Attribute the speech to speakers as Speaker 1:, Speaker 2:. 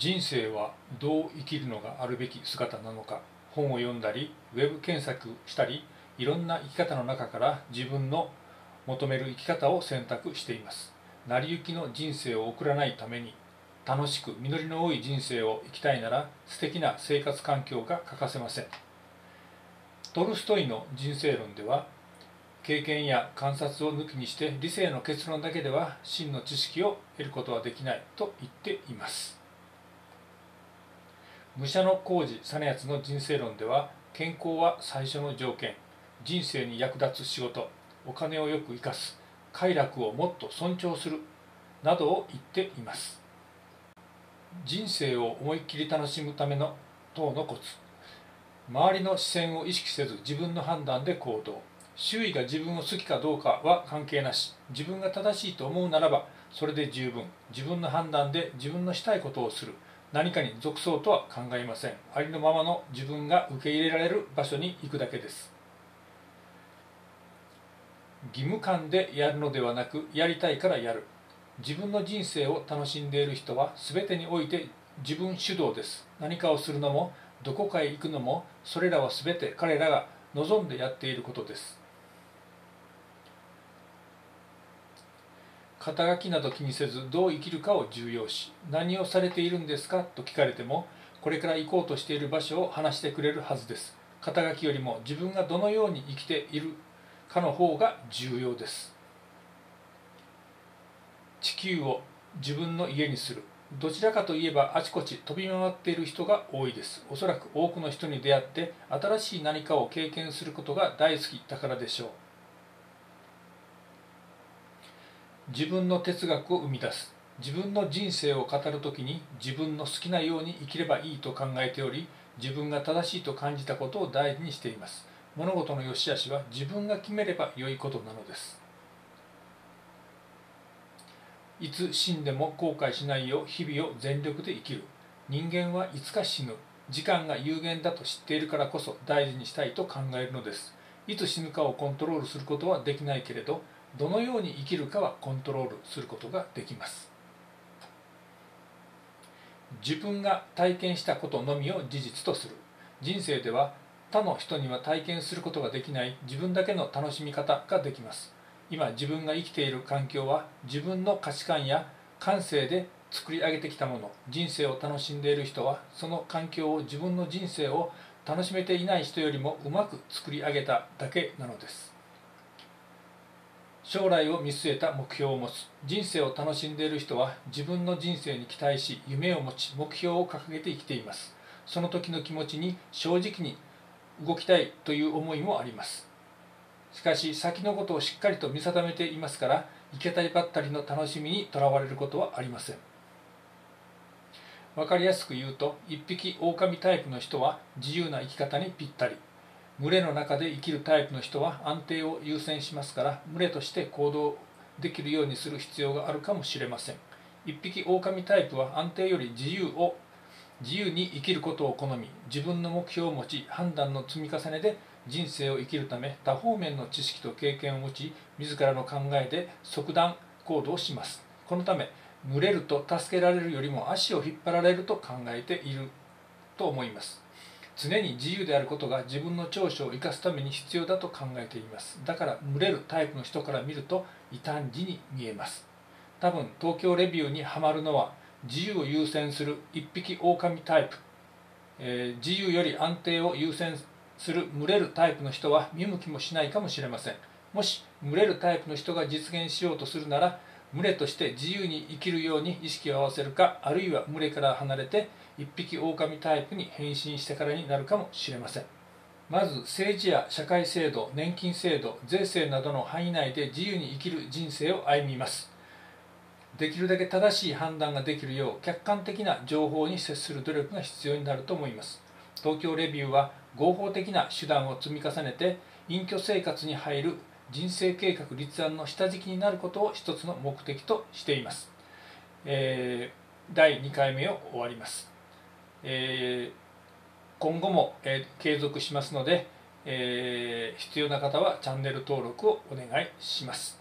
Speaker 1: 人生はどう生きるのがあるべき姿なのか本を読んだりウェブ検索したりいろんな生き方の中から自分の求める生き方を選択しています。成り行きの人生を送らないために楽しく実りの多い人生を生きたいなら素敵な生活環境が欠かせません。トルストイの人生論では経験や観察を抜きにして理性の結論だけでは真の知識を得ることはできないと言っています。武者の工事実康の人生論では健康は最初の条件。人生に役立つ仕事。お金をよく生かす。快楽をもっと尊重する。などを言っています。人生を思いっきり楽しむための等のコツ。周りの視線を意識せず自分の判断で行動。周囲が自分を好きかどうかは関係なし。自分が正しいと思うならばそれで十分。自分の判断で自分のしたいことをする。何かに属そうとは考えません。ありのままの自分が受け入れられる場所に行くだけです。義務感でやるのではなくやりたいからやる。自分の人生を楽しんでいる人は全てにおいて自分主導です。何かをするのもどこかへ行くのもそれらは全て彼らが望んでやっていることです。肩書きなど気にせずどう生きるかを重要視。何をされているんですかと聞かれてもこれから行こうとしている場所を話してくれるはずです。肩書きよりも自分がどのように生きているかの方が重要です。地球を自分の家にする。どちらかといえばあちこち飛び回っている人が多いです。おそらく多くの人に出会って新しい何かを経験することが大好きだからでしょう。自分の哲学を生み出す。自分の人生を語るときに自分の好きなように生きればいいと考えており自分が正しいと感じたことを大事にしています。物事の良し悪しは自分が決めれば良いことなのです。いつ死んでも後悔しないよう日々を全力で生きる。人間はいつか死ぬ。時間が有限だと知っているからこそ大事にしたいと考えるのです。いつ死ぬかをコントロールすることはできないけれどどのように生きるかはコントロールすることができます。自分が体験したことのみを事実とする。人生では他の人には体験することができない。自分だけの楽しみ方ができます。今自分が生きている環境は自分の価値観や感性で作り上げてきたもの。人生を楽しんでいる人はその環境を自分の人生を楽しめていない人よりもうまく作り上げただけなのです。将来を見据えた目標を持つ人生を楽しんでいる人は自分の人生に期待し夢を持ち目標を掲げて生きています。その時の気持ちに正直に動きたいという思いもあります。しかし先のことをしっかりと見定めていますから行けたりばったりの楽しみにとらわれることはありません。分かりやすく言うと一匹狼タイプの人は自由な生き方にぴったり。群れの中で生きるタイプの人は安定を優先しますから群れとして行動できるようにする必要があるかもしれません。一匹狼タイプは安定より自由を自由に生きることを好み自分の目標を持ち判断の積み重ねで人生を生きるため多方面の知識と経験を持ち自らの考えで即断行動します。このため群れると助けられるよりも足を引っ張られると考えていると思います。常に自由であることが自分の長所を生かすために必要だと考えています。だから群れるタイプの人から見ると異端児に見えます。多分東京レビューにはまるのは自由を優先する一匹狼タイプ、えー、自由より安定を優先する群れるタイプの人は見向きもしないかもしれません。もし群れるタイプの人が実現しようとするなら群れとして自由に生きるように意識を合わせるかあるいは群れから離れて一匹狼タイプに変身してからになるかもしれません。まず政治や社会制度年金制度税制などの範囲内で自由に生きる人生を歩みます。できるだけ正しい判断ができるよう客観的な情報に接する努力が必要になると思います。東京レビューは合法的な手段を積み重ねて隠居生活に入る人生計画立案の下敷きになることを一つの目的としています、えー、第2回目を終わりますえー、今後も、えー、継続しますので、えー、必要な方はチャンネル登録をお願いします。